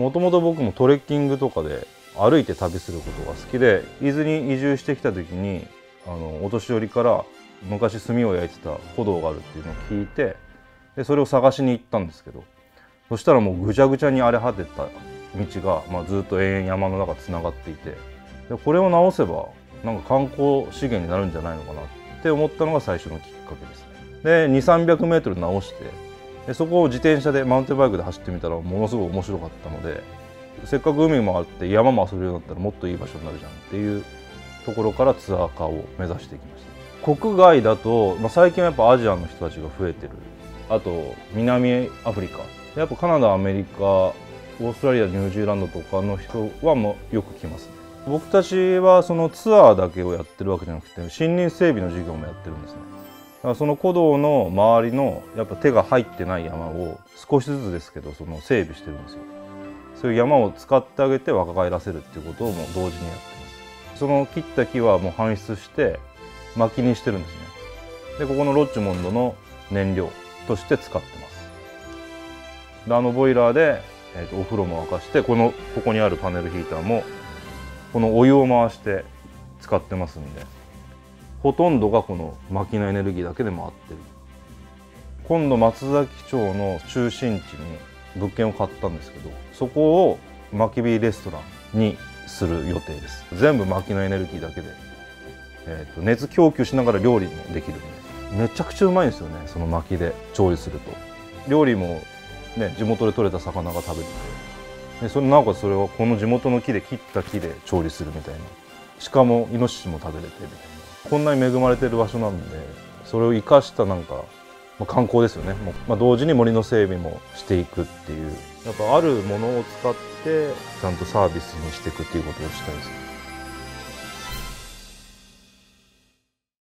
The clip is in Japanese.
もともと僕もトレッキングとかで歩いて旅することが好きで伊豆に移住してきた時にあのお年寄りから昔炭を焼いてた古道があるっていうのを聞いてでそれを探しに行ったんですけどそしたらもうぐちゃぐちゃに荒れ果てた道が、まあ、ずっと永遠山の中つながっていてでこれを直せばなんか観光資源になるんじゃないのかなって思ったのが最初のきっかけですね。で2 3 0 0メートル直してでそこを自転車でマウンテンバイクで走ってみたらものすごく面白かったのでせっかく海もあって山も遊べるようになったらもっといい場所になるじゃんっていうところからツアー化を目指してきました。国外だと、まあ、最近はやっぱアジアの人たちが増えてる。あと南アフリカ。やっぱカナダアメリカオーストラリアニュージーランドとかの人はもうよく来ます。ね僕たちはそのツアーだけをやってるわけじゃなくて森林整備の授業もやってるんですね。らその古道の周りのやっぱ手が入ってない山を少しずつですけどその整備してるんですよ。そういう山を使ってあげて若返らせるっていうことをもう同時にやってます。その切った木はもう搬出して薪にしてるんですね。でここのロッチモンドの燃料として使ってます。であのボイラーで、えー、とお風呂も沸かしてこのここにあるパネルヒーターもこのお湯を回して使ってますんで。ほとんどがこの薪のエネルギーだけで回ってる。今度松崎町の中心地に物件を買ったんですけどそこを薪火レストランにする予定です。全部薪のエネルギーだけで、えー、と熱供給しながら料理もできるんで。めちゃくちゃうまいんですよねその薪で調理すると。料理もね地元で採れた魚が食べれて。でそれなおかつそれをこの地元の木で切った木で調理するみたいな。しかもイノシシも食べれてみたいな。こんなに恵まれてる場所なんでそれを生かしたなんか、まあ、観光ですよね、まあ、同時に森の整備もしていくっていう。やっぱあるものを使ってちゃんとサービスにしていくっていうことをしたいですね。